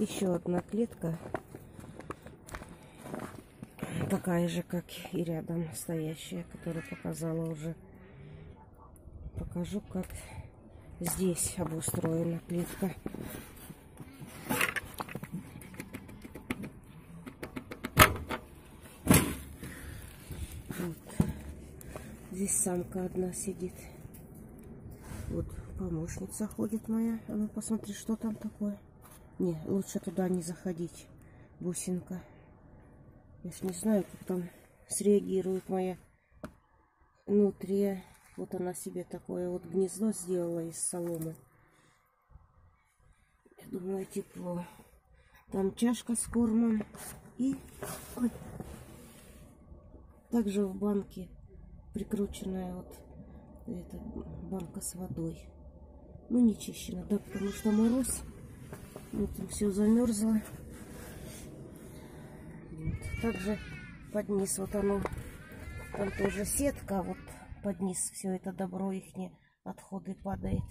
Еще одна клетка. Такая же, как и рядом стоящая, которую показала уже. Покажу, как здесь обустроена клетка. Вот. Здесь самка одна сидит. Вот помощница ходит моя. А ну посмотри, что там такое. Не, лучше туда не заходить. Бусинка. Я ж не знаю, как там среагирует моя нутрия. Вот она себе такое вот гнездо сделала из соломы. Я думаю, тепло. Там чашка с кормом. И ой, также в банке прикрученная вот эта банка с водой. Ну, не чищена, да, потому что мороз. Вот там все замерзло. Вот. Также под низ вот оно, там тоже сетка, вот под низ все это добро их отходы падает.